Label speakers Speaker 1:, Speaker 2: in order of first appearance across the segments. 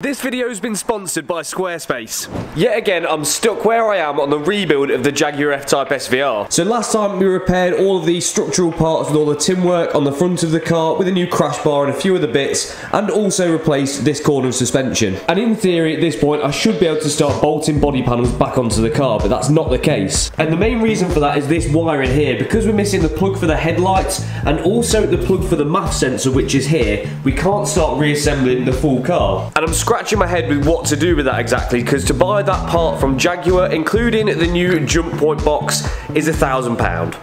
Speaker 1: This video has been sponsored by Squarespace. Yet again, I'm stuck where I am on the rebuild of the Jaguar F-Type SVR. So last time we repaired all of the structural parts with all the tin work on the front of the car with a new crash bar and a few other bits, and also replaced this corner of suspension. And in theory, at this point, I should be able to start bolting body panels back onto the car, but that's not the case. And the main reason for that is this wiring here. Because we're missing the plug for the headlights, and also the plug for the MAF sensor, which is here, we can't start reassembling the full car. And I'm scratching my head with what to do with that exactly because to buy that part from Jaguar, including the new jump point box, is a thousand pound.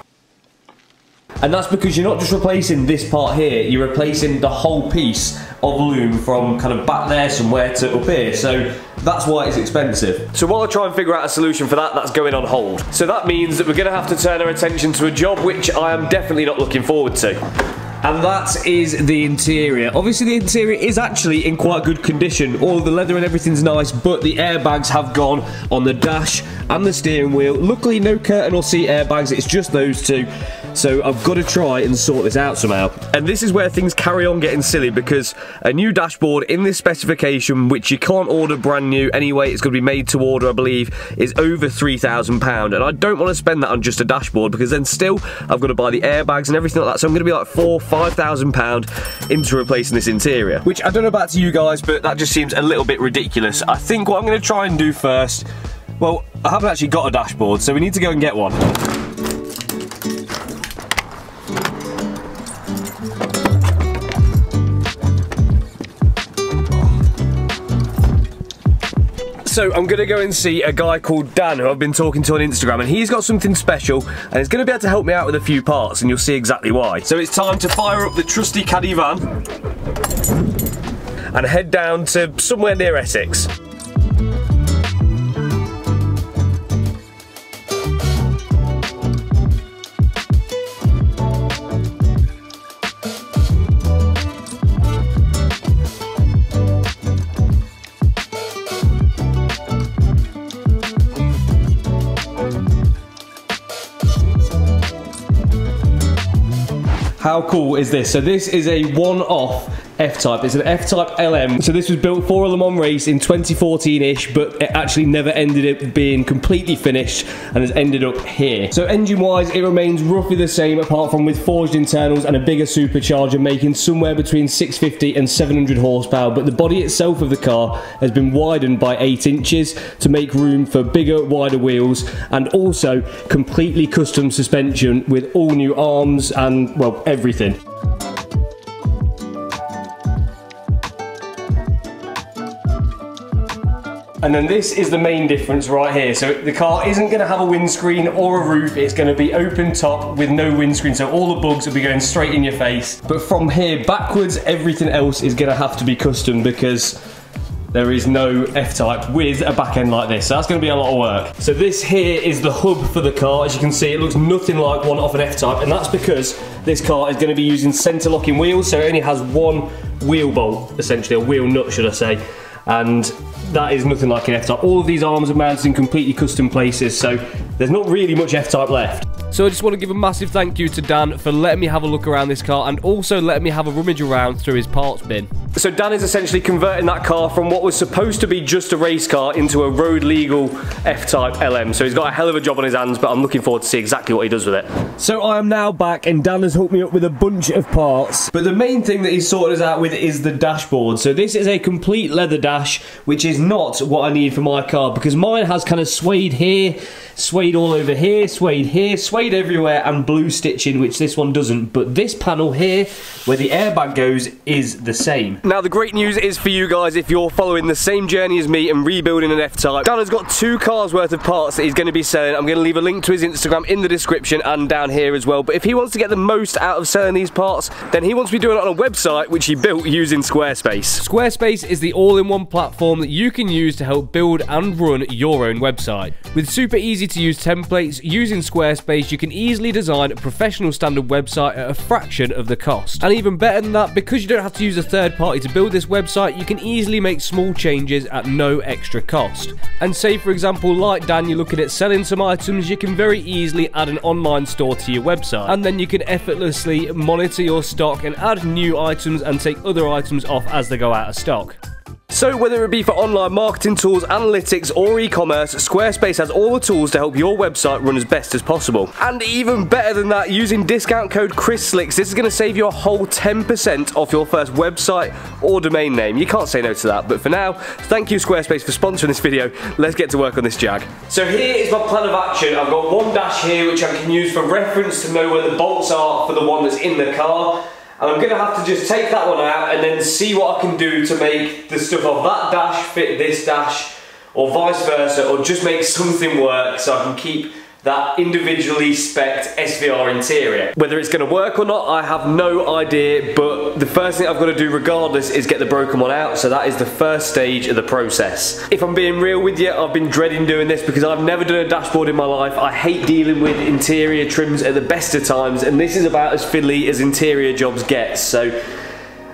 Speaker 1: And that's because you're not just replacing this part here, you're replacing the whole piece of loom from kind of back there somewhere to up here. So that's why it's expensive. So while I try and figure out a solution for that, that's going on hold. So that means that we're going to have to turn our attention to a job which I am definitely not looking forward to. And that is the interior. Obviously the interior is actually in quite good condition. All the leather and everything's nice, but the airbags have gone on the dash and the steering wheel. Luckily no curtain or seat airbags, it's just those two. So I've got to try and sort this out somehow. And this is where things carry on getting silly because a new dashboard in this specification, which you can't order brand new anyway, it's going to be made to order, I believe, is over £3,000. And I don't want to spend that on just a dashboard because then still I've got to buy the airbags and everything like that. So I'm going to be like four, five thousand pound into replacing this interior. Which I don't know about to you guys, but that just seems a little bit ridiculous. I think what I'm going to try and do first, well, I haven't actually got a dashboard, so we need to go and get one. So I'm going to go and see a guy called Dan who I've been talking to on Instagram and he's got something special and he's going to be able to help me out with a few parts and you'll see exactly why. So it's time to fire up the trusty caddy van and head down to somewhere near Essex. How cool is this? So this is a one-off F-Type. It's an F-Type LM. So this was built for a Le Mans race in 2014-ish, but it actually never ended up being completely finished and has ended up here. So engine-wise, it remains roughly the same, apart from with forged internals and a bigger supercharger, making somewhere between 650 and 700 horsepower. But the body itself of the car has been widened by 8 inches to make room for bigger, wider wheels, and also completely custom suspension with all new arms and, well, everything. And then this is the main difference right here. So the car isn't gonna have a windscreen or a roof. It's gonna be open top with no windscreen. So all the bugs will be going straight in your face. But from here backwards, everything else is gonna have to be custom because there is no F-Type with a back end like this. So that's gonna be a lot of work. So this here is the hub for the car. As you can see, it looks nothing like one off an F-Type, and that's because this car is gonna be using center locking wheels, so it only has one wheel bolt, essentially, a wheel nut, should I say. And that is nothing like an F-Type. All of these arms are mounted in completely custom places, so there's not really much F-Type left. So I just want to give a massive thank you to Dan for letting me have a look around this car and also letting me have a rummage around through his parts bin. So Dan is essentially converting that car from what was supposed to be just a race car into a road legal F-Type LM. So he's got a hell of a job on his hands, but I'm looking forward to see exactly what he does with it. So I am now back and Dan has hooked me up with a bunch of parts. But the main thing that he's sorted us out with is the dashboard. So this is a complete leather dash, which is not what I need for my car because mine has kind of suede here, suede all over here, suede here, suede everywhere and blue stitching, which this one doesn't. But this panel here, where the airbag goes, is the same. Now the great news is for you guys if you're following the same journey as me and rebuilding an F-Type. Dan has got two cars worth of parts that he's going to be selling. I'm going to leave a link to his Instagram in the description and down here as well. But if he wants to get the most out of selling these parts, then he wants to be doing it on a website which he built using Squarespace. Squarespace is the all-in-one platform that you can use to help build and run your own website. With super easy to use templates, using Squarespace you can easily design a professional standard website at a fraction of the cost. And even better than that, because you don't have to use a third party to build this website, you can easily make small changes at no extra cost. And say for example, like Dan, you're looking at selling some items, you can very easily add an online store to your website. And then you can effortlessly monitor your stock and add new items and take other items off as they go out of stock. So whether it be for online marketing tools, analytics or e-commerce, Squarespace has all the tools to help your website run as best as possible. And even better than that, using discount code ChrisSlix, this is going to save you a whole 10% off your first website or domain name. You can't say no to that, but for now, thank you Squarespace for sponsoring this video. Let's get to work on this Jag. So here is my plan of action. I've got one dash here which I can use for reference to know where the bolts are for the one that's in the car. And I'm gonna have to just take that one out and then see what I can do to make the stuff of that dash fit this dash or vice versa or just make something work so I can keep that individually spec SVR interior. Whether it's going to work or not, I have no idea, but the first thing I've got to do regardless is get the broken one out, so that is the first stage of the process. If I'm being real with you, I've been dreading doing this because I've never done a dashboard in my life. I hate dealing with interior trims at the best of times, and this is about as fiddly as interior jobs get, so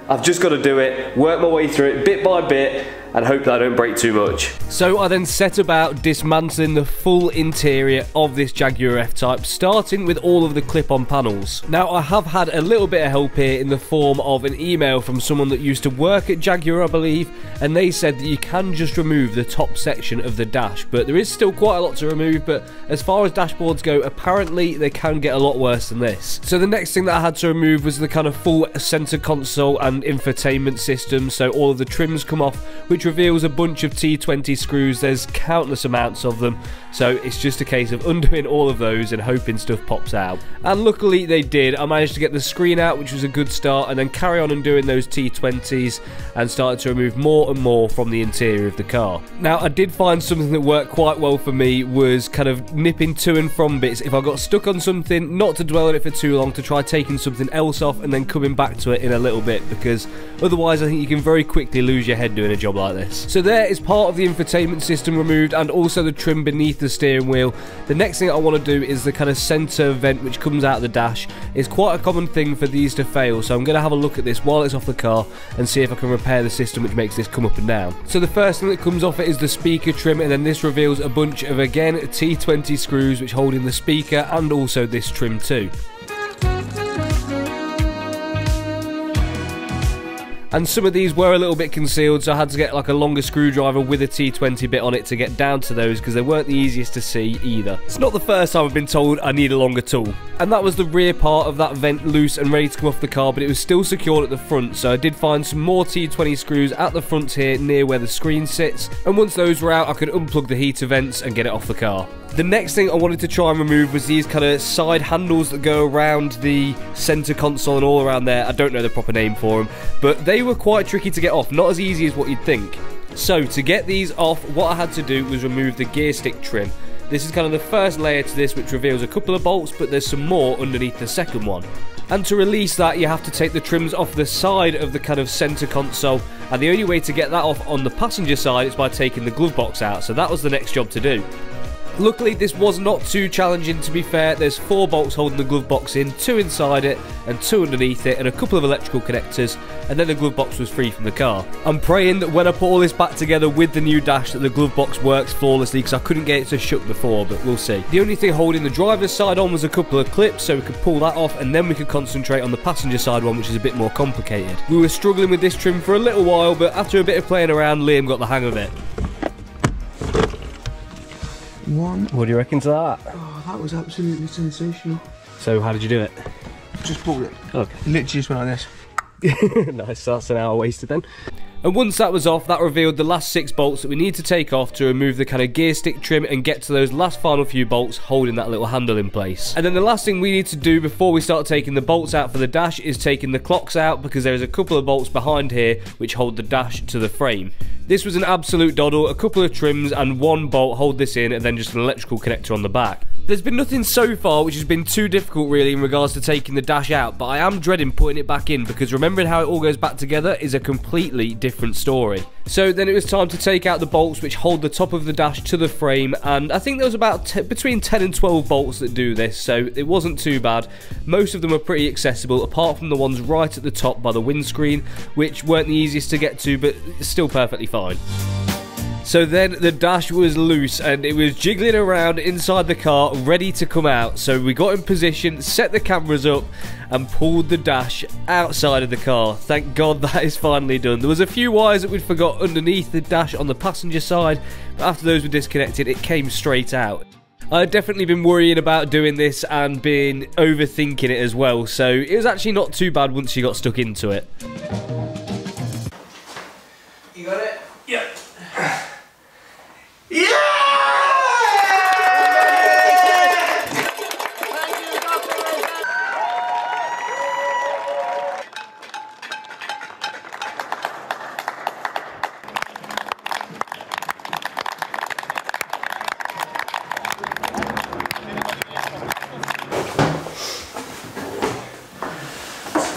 Speaker 1: I've just got to do it, work my way through it bit by bit, and hope that I don't break too much. So I then set about dismantling the full interior of this Jaguar F-Type, starting with all of the clip-on panels. Now I have had a little bit of help here in the form of an email from someone that used to work at Jaguar I believe, and they said that you can just remove the top section of the dash, but there is still quite a lot to remove, but as far as dashboards go, apparently they can get a lot worse than this. So the next thing that I had to remove was the kind of full center console and infotainment system, so all of the trims come off, which which reveals a bunch of T20 screws. There's countless amounts of them, so it's just a case of undoing all of those and hoping stuff pops out. And luckily they did. I managed to get the screen out, which was a good start, and then carry on undoing those T20s and started to remove more and more from the interior of the car. Now, I did find something that worked quite well for me was kind of nipping to and from bits. If I got stuck on something, not to dwell on it for too long, to try taking something else off and then coming back to it in a little bit, because otherwise I think you can very quickly lose your head doing a job like like this. So there is part of the infotainment system removed and also the trim beneath the steering wheel. The next thing I want to do is the kind of center vent which comes out of the dash. It's quite a common thing for these to fail so I'm going to have a look at this while it's off the car and see if I can repair the system which makes this come up and down. So the first thing that comes off it is the speaker trim and then this reveals a bunch of again T20 screws which hold in the speaker and also this trim too. And some of these were a little bit concealed so I had to get like a longer screwdriver with a T20 bit on it to get down to those because they weren't the easiest to see either. It's not the first time I've been told I need a longer tool. And that was the rear part of that vent loose and ready to come off the car but it was still secured at the front so I did find some more T20 screws at the front here near where the screen sits and once those were out I could unplug the heater vents and get it off the car. The next thing I wanted to try and remove was these kind of side handles that go around the center console and all around there. I don't know the proper name for them, but they were quite tricky to get off. Not as easy as what you'd think. So to get these off, what I had to do was remove the gear stick trim. This is kind of the first layer to this which reveals a couple of bolts, but there's some more underneath the second one. And to release that, you have to take the trims off the side of the kind of center console. And the only way to get that off on the passenger side is by taking the glove box out. So that was the next job to do. Luckily, this was not too challenging to be fair. There's four bolts holding the glove box in, two inside it and two underneath it, and a couple of electrical connectors, and then the glove box was free from the car. I'm praying that when I put all this back together with the new dash that the glove box works flawlessly because I couldn't get it to shut before, but we'll see. The only thing holding the driver's side on was a couple of clips, so we could pull that off, and then we could concentrate on the passenger side one, which is a bit more complicated. We were struggling with this trim for a little while, but after a bit of playing around, Liam got the hang of it.
Speaker 2: One.
Speaker 1: What do you reckon to that?
Speaker 2: Oh, that was absolutely sensational.
Speaker 1: So how did you do it?
Speaker 2: Just pulled it.
Speaker 1: Okay.
Speaker 2: Literally just went like this.
Speaker 1: nice, so that's an hour wasted then. And once that was off, that revealed the last six bolts that we need to take off to remove the kind of gear stick trim and get to those last final few bolts holding that little handle in place. And then the last thing we need to do before we start taking the bolts out for the dash is taking the clocks out because there is a couple of bolts behind here which hold the dash to the frame. This was an absolute doddle, a couple of trims and one bolt hold this in and then just an electrical connector on the back. There's been nothing so far which has been too difficult really in regards to taking the dash out, but I am dreading putting it back in because remembering how it all goes back together is a completely different story. So then it was time to take out the bolts which hold the top of the dash to the frame and I think there was about between 10 and 12 bolts that do this so it wasn't too bad. Most of them are pretty accessible apart from the ones right at the top by the windscreen which weren't the easiest to get to but still perfectly fine. So then the dash was loose and it was jiggling around inside the car, ready to come out. So we got in position, set the cameras up, and pulled the dash outside of the car. Thank God that is finally done. There was a few wires that we'd forgot underneath the dash on the passenger side, but after those were disconnected, it came straight out. I'd definitely been worrying about doing this and been overthinking it as well, so it was actually not too bad once you got stuck into it.
Speaker 2: You got it?
Speaker 1: Yeah.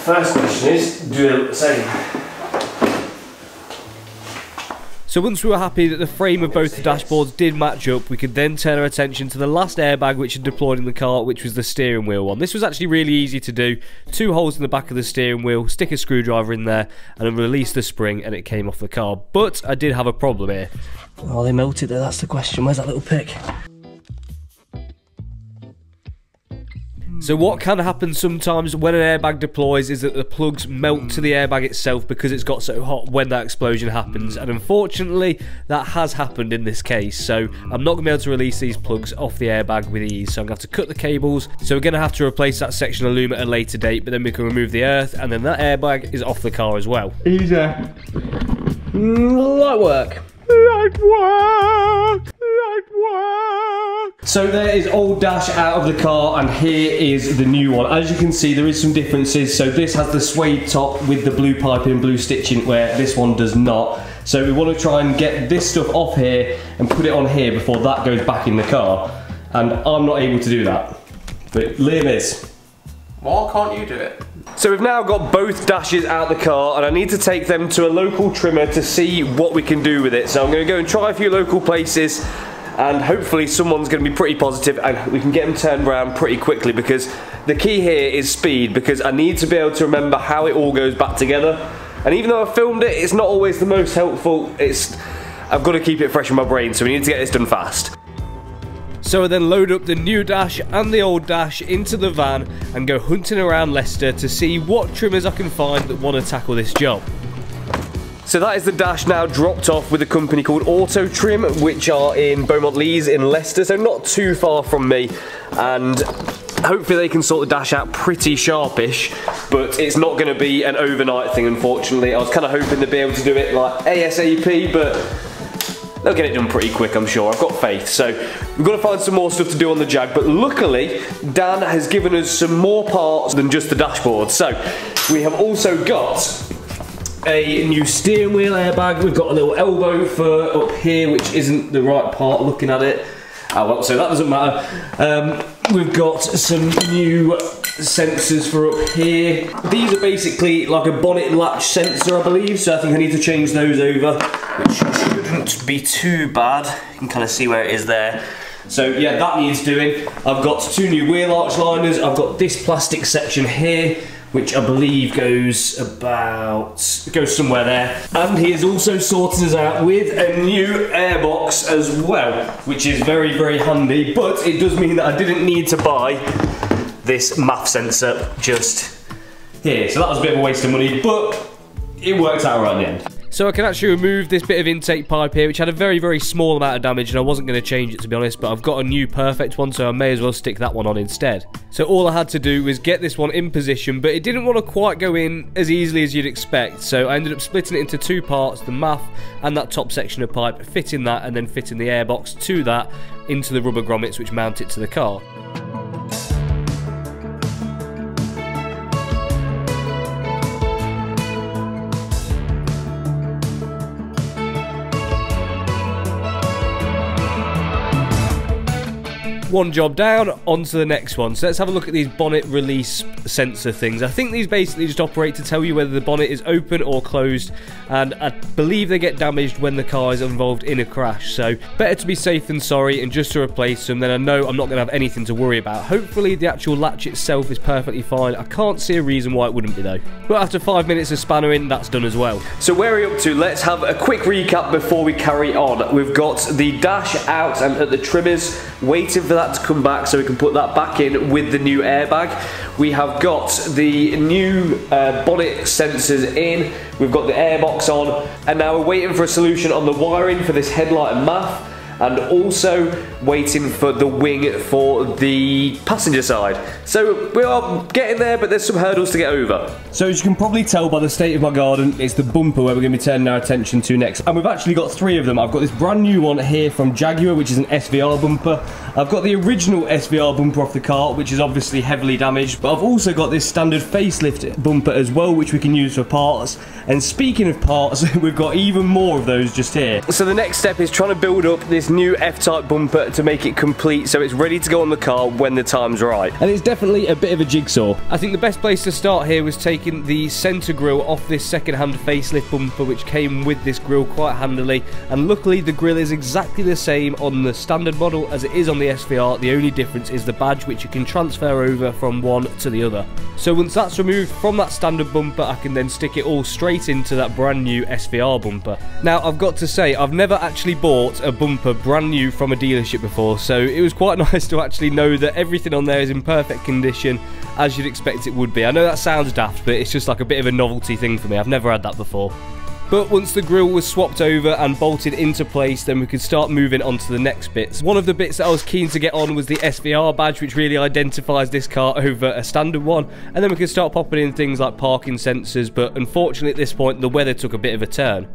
Speaker 1: First question is, do the same. So once we were happy that the frame of both the dashboards did match up, we could then turn our attention to the last airbag which had deployed in the car, which was the steering wheel one. This was actually really easy to do. Two holes in the back of the steering wheel, stick a screwdriver in there, and release the spring and it came off the car. But I did have a problem here. Oh, they melted there, that's the question. Where's that little pick? So what can happen sometimes when an airbag deploys is that the plugs melt to the airbag itself because it's got so hot when that explosion happens mm. and unfortunately that has happened in this case so I'm not going to be able to release these plugs off the airbag with ease so I'm going to have to cut the cables so we're going to have to replace that section of loom at a later date but then we can remove the earth and then that airbag is off the car as well.
Speaker 2: Easy.
Speaker 1: Mm, Light work.
Speaker 2: Light work. Light work.
Speaker 1: So there is old dash out of the car and here is the new one. As you can see there is some differences. So this has the suede top with the blue piping blue stitching where this one does not. So we want to try and get this stuff off here and put it on here before that goes back in the car. And I'm not able to do that. But Liam is.
Speaker 2: Why can't you do it?
Speaker 1: So we've now got both dashes out the car and I need to take them to a local trimmer to see what we can do with it. So I'm going to go and try a few local places and hopefully someone's going to be pretty positive and we can get them turned around pretty quickly because the key here is speed because I need to be able to remember how it all goes back together. And even though I filmed it, it's not always the most helpful. It's I've got to keep it fresh in my brain, so we need to get this done fast. So I then load up the new dash and the old dash into the van and go hunting around Leicester to see what trimmers I can find that want to tackle this job. So that is the dash now dropped off with a company called Auto Trim, which are in Beaumont Leys in Leicester, so not too far from me. And hopefully they can sort the dash out pretty sharpish, but it's not going to be an overnight thing, unfortunately. I was kind of hoping to be able to do it like ASAP, but they'll get it done pretty quick, I'm sure. I've got faith. So we've got to find some more stuff to do on the Jag, but luckily Dan has given us some more parts than just the dashboard. So we have also got a new steering wheel airbag. We've got a little elbow for up here, which isn't the right part looking at it. Well, so that doesn't matter. Um, we've got some new sensors for up here. These are basically like a bonnet latch sensor, I believe, so I think I need to change those over, which shouldn't be too bad. You can kind of see where it is there. So yeah, that needs doing. I've got two new wheel arch liners. I've got this plastic section here, which I believe goes about, goes somewhere there. And he has also sorted us out with a new airbox as well, which is very, very handy, but it does mean that I didn't need to buy this MAF sensor just here. So that was a bit of a waste of money, but it worked out right in the end. So I can actually remove this bit of intake pipe here, which had a very, very small amount of damage, and I wasn't going to change it to be honest, but I've got a new perfect one, so I may as well stick that one on instead. So all I had to do was get this one in position, but it didn't want to quite go in as easily as you'd expect, so I ended up splitting it into two parts, the MAF and that top section of pipe, fitting that and then fitting the airbox to that into the rubber grommets which mount it to the car. One job down, on to the next one. So let's have a look at these bonnet release sensor things. I think these basically just operate to tell you whether the bonnet is open or closed, and I believe they get damaged when the car is involved in a crash. So better to be safe than sorry, and just to replace them, then I know I'm not going to have anything to worry about. Hopefully the actual latch itself is perfectly fine. I can't see a reason why it wouldn't be though. But after five minutes of spannering, that's done as well. So where are we up to? Let's have a quick recap before we carry on. We've got the dash out and at the trimmers, waiting for that to come back so we can put that back in with the new airbag. We have got the new uh, bonnet sensors in, we've got the airbox on, and now we're waiting for a solution on the wiring for this headlight and MAF and also waiting for the wing for the passenger side. So we are getting there, but there's some hurdles to get over. So as you can probably tell by the state of my garden, it's the bumper where we're going to be turning our attention to next. And we've actually got three of them. I've got this brand new one here from Jaguar, which is an SVR bumper. I've got the original SVR bumper off the car, which is obviously heavily damaged, but I've also got this standard facelift bumper as well, which we can use for parts. And speaking of parts, we've got even more of those just here. So the next step is trying to build up this new F-Type bumper to make it complete so it's ready to go on the car when the time's right. And it's definitely a bit of a jigsaw. I think the best place to start here was taking the centre grille off this second-hand facelift bumper which came with this grille quite handily and luckily the grille is exactly the same on the standard model as it is on the SVR. The only difference is the badge which you can transfer over from one to the other. So once that's removed from that standard bumper I can then stick it all straight into that brand new SVR bumper. Now I've got to say I've never actually bought a bumper brand new from a dealership before, so it was quite nice to actually know that everything on there is in perfect condition, as you'd expect it would be. I know that sounds daft, but it's just like a bit of a novelty thing for me. I've never had that before. But once the grill was swapped over and bolted into place, then we could start moving on to the next bits. One of the bits that I was keen to get on was the SVR badge, which really identifies this car over a standard one. And then we could start popping in things like parking sensors, but unfortunately at this point, the weather took a bit of a turn.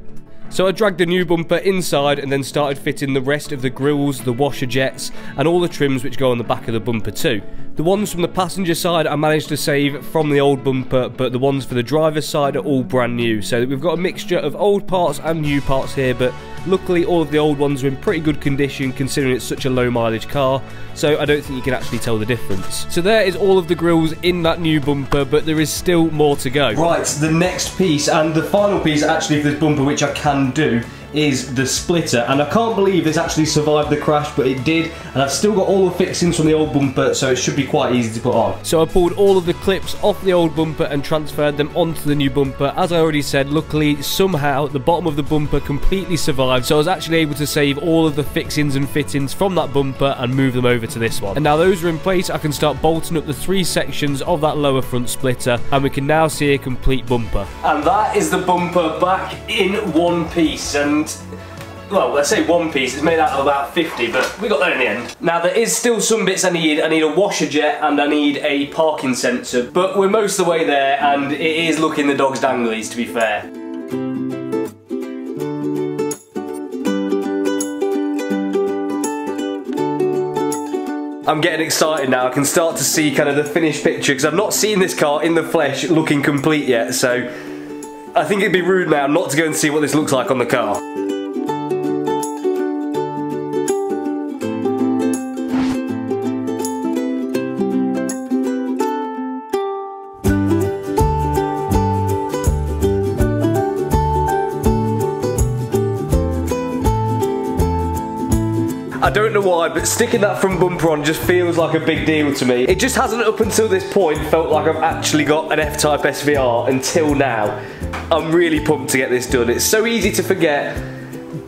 Speaker 1: So I dragged the new bumper inside and then started fitting the rest of the grills, the washer jets and all the trims which go on the back of the bumper too. The ones from the passenger side I managed to save from the old bumper but the ones for the driver's side are all brand new. So we've got a mixture of old parts and new parts here but luckily all of the old ones are in pretty good condition considering it's such a low mileage car so I don't think you can actually tell the difference. So there is all of the grills in that new bumper but there is still more to go. Right, the next piece and the final piece actually of this bumper which I can do is the splitter and I can't believe this actually survived the crash but it did and I've still got all the fixings from the old bumper so it should be quite easy to put on. So I pulled all of the clips off the old bumper and transferred them onto the new bumper. As I already said luckily somehow the bottom of the bumper completely survived so I was actually able to save all of the fixings and fittings from that bumper and move them over to this one. And now those are in place I can start bolting up the three sections of that lower front splitter and we can now see a complete bumper. And that is the bumper back in one piece and and well, let's say one piece, it's made out of about 50, but we got there in the end. Now there is still some bits I need. I need a washer jet and I need a parking sensor, but we're most of the way there and it is looking the dog's danglies to be fair. I'm getting excited now. I can start to see kind of the finished picture because I've not seen this car in the flesh looking complete yet. So I think it'd be rude now not to go and see what this looks like on the car. I don't know why, but sticking that front bumper on just feels like a big deal to me. It just hasn't up until this point felt like I've actually got an F-Type SVR until now. I'm really pumped to get this done. It's so easy to forget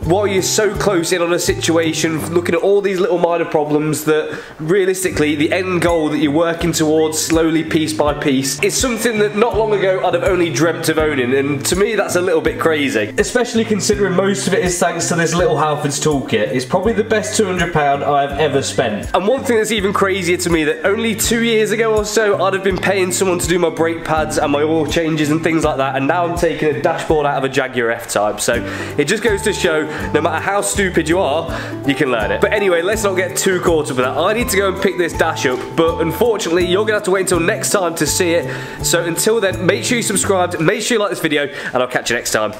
Speaker 1: while you're so close in on a situation, looking at all these little minor problems that realistically the end goal that you're working towards slowly piece by piece is something that not long ago I'd have only dreamt of owning and to me that's a little bit crazy. Especially considering most of it is thanks to this little Halfords toolkit. It's probably the best £200 I've ever spent. And one thing that's even crazier to me that only two years ago or so I'd have been paying someone to do my brake pads and my oil changes and things like that and now I'm taking a dashboard out of a Jaguar F-Type so it just goes to show no matter how stupid you are, you can learn it. But anyway, let's not get too caught up with that. I need to go and pick this dash up, but unfortunately, you're gonna have to wait until next time to see it. So until then, make sure you subscribed, make sure you like this video, and I'll catch you next time.